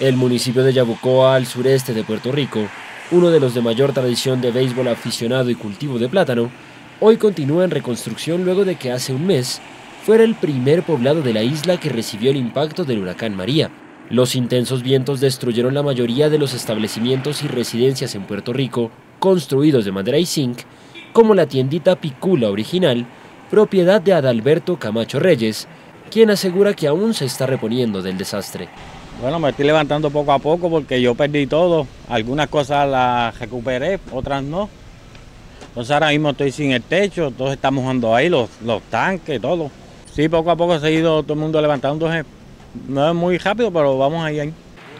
El municipio de Yabucoa, al sureste de Puerto Rico, uno de los de mayor tradición de béisbol aficionado y cultivo de plátano, hoy continúa en reconstrucción luego de que hace un mes fuera el primer poblado de la isla que recibió el impacto del huracán María. Los intensos vientos destruyeron la mayoría de los establecimientos y residencias en Puerto Rico construidos de madera y zinc, como la tiendita Picula original, propiedad de Adalberto Camacho Reyes, quien asegura que aún se está reponiendo del desastre. Bueno, me estoy levantando poco a poco porque yo perdí todo. Algunas cosas las recuperé, otras no. Entonces ahora mismo estoy sin el techo, todos estamos mojando ahí, los, los tanques, todo. Sí, poco a poco se ha ido todo el mundo levantándose. No es muy rápido, pero vamos ahí. ahí.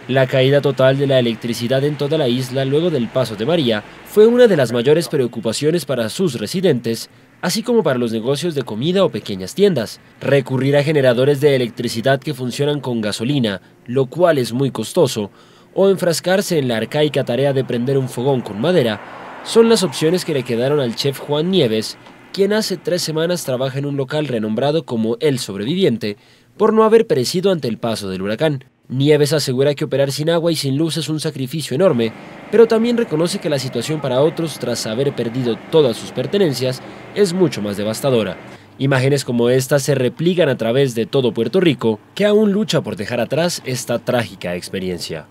La caída total de la electricidad en toda la isla luego del paso de María fue una de las mayores preocupaciones para sus residentes, así como para los negocios de comida o pequeñas tiendas. Recurrir a generadores de electricidad que funcionan con gasolina, lo cual es muy costoso, o enfrascarse en la arcaica tarea de prender un fogón con madera, son las opciones que le quedaron al chef Juan Nieves, quien hace tres semanas trabaja en un local renombrado como El Sobreviviente, por no haber perecido ante el paso del huracán. Nieves asegura que operar sin agua y sin luz es un sacrificio enorme, pero también reconoce que la situación para otros, tras haber perdido todas sus pertenencias, es mucho más devastadora. Imágenes como esta se replican a través de todo Puerto Rico, que aún lucha por dejar atrás esta trágica experiencia.